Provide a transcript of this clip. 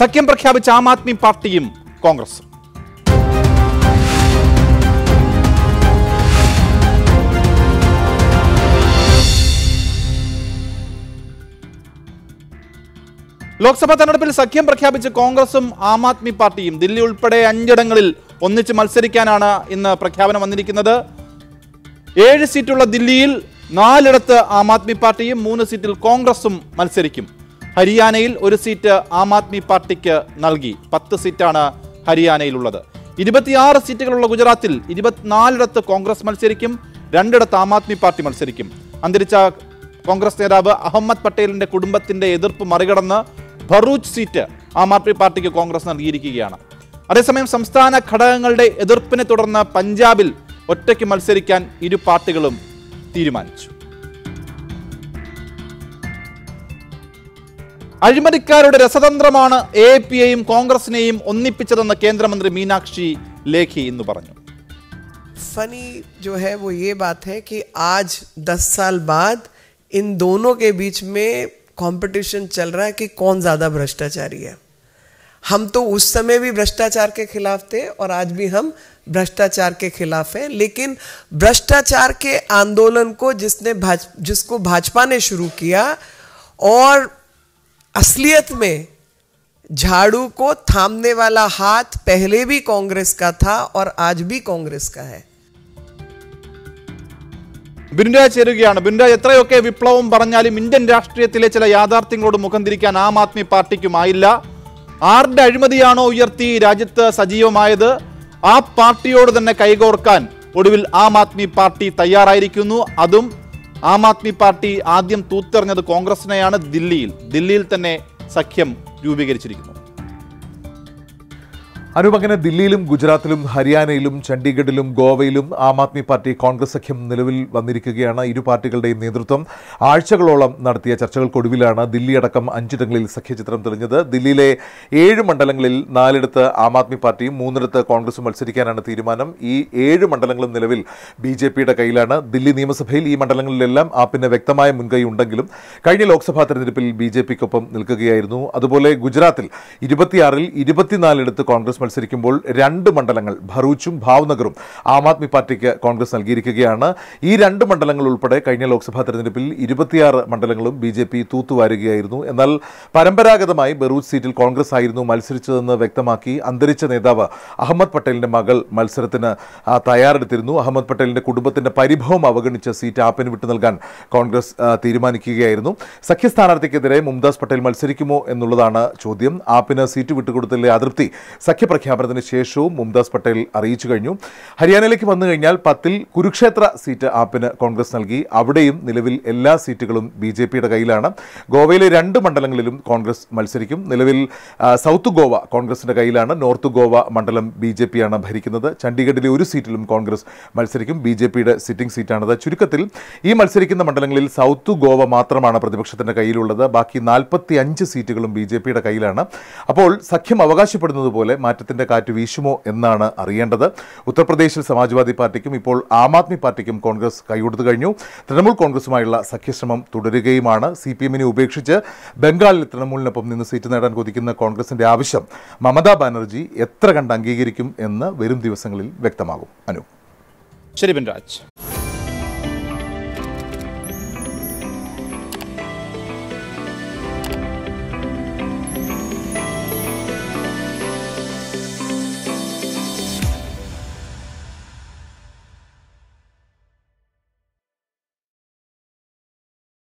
സഖ്യം പ്രഖ്യാപിച്ച ആം ആദ്മി പാർട്ടിയും കോൺഗ്രസും. ലോക്സഭാ തെരഞ്ഞെടുപ്പിൽ സഖ്യം പ്രഖ്യാപിച്ച് കോൺഗ്രസും ആം ആദ്മി പാർട്ടിയും ദില്ലി ഉൾപ്പെടെ അഞ്ചിടങ്ങളിൽ ഒന്നിച്ച് മത്സരിക്കാനാണ് ഇന്ന് പ്രഖ്യാപനം വന്നിരിക്കുന്നത്. ഏഴ് സീറ്റുള്ള ദില്ലിയിൽ നാലിടത്ത് ആം ആദ്മി പാർട്ടിയും മൂന്ന് സീറ്റിൽ കോൺഗ്രസും മത്സരിക്കും. ഹരിയാനയിൽ ഒരു സീറ്റ് ആം ആദ്മി പാർട്ടിക്ക് നൽകി. പത്ത് സീറ്റാണ് ഹരിയാനയിലുള്ളത്. ഇരുപത്തിയാറ് സീറ്റുകളുള്ള ഗുജറാത്തിൽ ഇരുപത്തിനാലിടത്ത് കോൺഗ്രസ് മത്സരിക്കും രണ്ടിടത്ത് ആം ആദ്മി പാർട്ടി മത്സരിക്കും. അന്തരിച്ച കോൺഗ്രസ് നേതാവ് അഹമ്മദ് പട്ടേലിന്റെ കുടുംബത്തിന്റെ എതിർപ്പ് മറികടന്ന് ഭറൂച്ച് സീറ്റ് ആം ആദ്മി പാർട്ടിക്ക് കോൺഗ്രസ് നൽകിയിരിക്കുകയാണ്. അതേസമയം സംസ്ഥാന ഘടകങ്ങളുടെ എതിർപ്പിനെ തുടർന്ന് പഞ്ചാബിൽ ഒറ്റയ്ക്ക് മത്സരിക്കാൻ ഇരു പാർട്ടികളും തീരുമാനിച്ചു. അഴിമതിക്കാരുടെ രസതന്ത്രമാണ് എ പി എയും കോൺഗ്രസിനെയും ഒന്നിപ്പിച്ചതെന്ന് കേന്ദ്രമന്ത്രി മീനാക്ഷി ലേഖി ഇന്ന് പറഞ്ഞു फनी जो है वो ये बात है कि आज 10 साल बाद इन दोनों के बीच में कंपटीशन चल रहा है कि कौन ज़्यादा भ्रष्टाचारी है हम तो उस समय भी भ्रष्टाचार के खिलाफ थे और आज भी हम भ्रष्टाचार के खिलाफ हैं लेकिन भ्रष्टाचार के आंदोलन को जिसने भाज जिसको भाजपा ने शुरू किया और असलियत में झाड़ू को थामने वाला हाथ पहले भी कांग्रेस का था और आज भी कांग्रेस का है ബിൻരാജ് ചേരുകയാണ് ബിൻരാജ് എത്രയൊക്കെ വിപ്ലവം പറഞ്ഞാലും ഇന്ത്യൻ രാഷ്ട്രീയത്തിലെ ചില യാഥാർത്ഥ്യങ്ങളോട് മുഖം തിരിക്കാൻ ആം ആദ്മി പാർട്ടിക്കുമായില്ല ആരുടെ അഴിമതിയാണോ ഉയർത്തി രാജ്യത്ത് സജീവമായത് ആ പാർട്ടിയോട് തന്നെ കൈകോർക്കാൻ ഒടുവിൽ ആം ആദ്മി പാർട്ടി തയ്യാറായിരിക്കുന്നു അതും ആം ആദ്മി പാർട്ടി ആദ്യം തൂത്തെറിഞ്ഞത് കോൺഗ്രസിനെയാണ് ദില്ലിയിൽ. ദില്ലിയിൽ തന്നെ സഖ്യം രൂപീകരിച്ചിരിക്കുന്നു. അനൂപ് അങ്ങനെ ദില്ലിയിലും ഗുജറാത്തിലും ഹരിയാനയിലും ചണ്ഡീഗഡിലും ഗോവയിലും ആം ആദ്മി പാർട്ടി കോൺഗ്രസ് സഖ്യം നിലവിൽ വന്നിരിക്കുകയാണ്. ഇരു പാർട്ടികളുടെയും നേതൃത്വം ആഴ്ചകളോളം നടത്തിയ ചർച്ചകൾക്കൊടുവിലാണ് ദില്ലി അടക്കം അഞ്ചിടങ്ങളിൽ സഖ്യചിത്രം തെളിഞ്ഞത്. ദില്ലിയിലെ ഏഴ് മണ്ഡലങ്ങളിൽ നാലിടത്ത് ആം ആദ്മി പാർട്ടിയും മൂന്നിടത്ത് കോൺഗ്രസും മത്സരിക്കാനാണ് തീരുമാനം. ഈ ഏഴ് മണ്ഡലങ്ങളും നിലവിൽ ബി ജെ പിയുടെ കയ്യിലാണ്. ദില്ലി നിയമസഭയിൽ ഈ മണ്ഡലങ്ങളിലെല്ലാം ആപ്പിന് വ്യക്തമായ മുൻകൈ ഉണ്ടെങ്കിലും കഴിഞ്ഞ ലോക്സഭാ തെരഞ്ഞെടുപ്പിൽ ബി ജെ പിക്കൊപ്പം നിൽക്കുകയായിരുന്നു. അതുപോലെ ഗുജറാത്തിൽ ഇരുപത്തിയാറിൽ ഇരുപത്തിനാലിടത്ത് കോൺഗ്രസ് മത്സരിക്കുമ്പോൾ രണ്ട് മണ്ഡലങ്ങൾ ഭറൂച്ചും ഭാവ്നഗറും ആം ആദ്മി പാർട്ടിക്ക് കോൺഗ്രസ് നൽകിയിരിക്കുകയാണ്. ഈ രണ്ട് മണ്ഡലങ്ങൾ ഉൾപ്പെടെ കഴിഞ്ഞ ലോക്സഭാ തെരഞ്ഞെടുപ്പിൽ ഇരുപത്തിയാറ് മണ്ഡലങ്ങളും ബി ജെ പി തൂത്തുവാരുകയായിരുന്നു. എന്നാൽ പരമ്പരാഗതമായി ബറൂച്ച് സീറ്റിൽ കോൺഗ്രസ് ആയിരുന്നു മത്സരിച്ചതെന്ന് വ്യക്തമാക്കി അന്തരിച്ച നേതാവ് അഹമ്മദ് പട്ടേലിന്റെ മകൾ മത്സരത്തിന് തയ്യാറെടുത്തിരുന്നു. അഹമ്മദ് പട്ടേലിന്റെ കുടുംബത്തിന്റെ പരിഭവം അവഗണിച്ച സീറ്റ് ആപ്പിന് വിട്ടു നൽകാൻ കോൺഗ്രസ് തീരുമാനിക്കുകയായിരുന്നു. സഖ്യ സ്ഥാനാർത്ഥിക്കെതിരെ മുംതാസ് പട്ടേൽ മത്സരിക്കുമോ എന്നുള്ളതാണ് ചോദ്യം. ആപ്പിന് സീറ്റ് വിട്ടുകൊടുത്തതിലെ അതൃപ്തി? സഖ്യപ്രഖ്യാപനത്തിന് ശേഷവും മുംതാസ് പട്ടേൽ അറിയിച്ചു കഴിഞ്ഞു. ഹരിയാനയിലേക്ക് വന്നു കഴിഞ്ഞാൽ പത്തിൽ കുരുക്ഷേത്ര സീറ്റ് ആപ്പിന് കോൺഗ്രസ് നൽകി. അവിടെയും നിലവിൽ എല്ലാ സീറ്റുകളും ബി ജെ പിയുടെ കയ്യിലാണ്. ഗോവയിലെ രണ്ട് മണ്ഡലങ്ങളിലും കോൺഗ്രസ് മത്സരിക്കും. നിലവിൽ സൗത്ത് ഗോവ കോൺഗ്രസിന്റെ കയ്യിലാണ്. നോർത്ത് ഗോവ മണ്ഡലം ബി ജെ പിയാണ് ഭരിക്കുന്നത്. ചണ്ഡീഗഡിലെ ഒരു സീറ്റിലും കോൺഗ്രസ് മത്സരിക്കും. ബി ജെ പിയുടെ സിറ്റിംഗ് സീറ്റാണത്. ചുരുക്കത്തിൽ ഈ മത്സരിക്കുന്ന മണ്ഡലങ്ങളിൽ സൗത്ത് ഗോവ മാത്രമാണ് പ്രതിപക്ഷത്തിന്റെ കയ്യിലുള്ളത്. ബാക്കി നാൽപ്പത്തി അഞ്ച് സീറ്റുകളും ബി ജെ പിയുടെ കയ്യിലാണ്. അപ്പോൾ സഖ്യം അവകാശപ്പെടുന്നത് പോലെ മാറ്റത്തിന്റെ കാറ്റ് വീശുമോ എന്നാണ് അറിയേണ്ടത്. ഉത്തർപ്രദേശിൽ സമാജ്വാദി പാർട്ടിക്കും ഇപ്പോൾ ആം ആദ്മി പാർട്ടിക്കും കോൺഗ്രസ് കൈകൊടുത്തു കഴിഞ്ഞു. തൃണമൂൽ കോൺഗ്രസുമായുള്ള സഖ്യശ്രമം തുടരുകയുമാണ്. സി പി എമ്മിനെ ഉപേക്ഷിച്ച് ബംഗാളിൽ തൃണമൂലിനൊപ്പം നിന്ന് സീറ്റ് നേടാൻ കൊതിക്കുന്ന കോൺഗ്രസിന്റെ ആവശ്യം മമതാ ബാനർജി എത്ര കണ്ട് അംഗീകരിക്കും എന്ന് വരും ദിവസങ്ങളിൽ വ്യക്തമാകും. അനു. ശരി ബിൻരാജ്.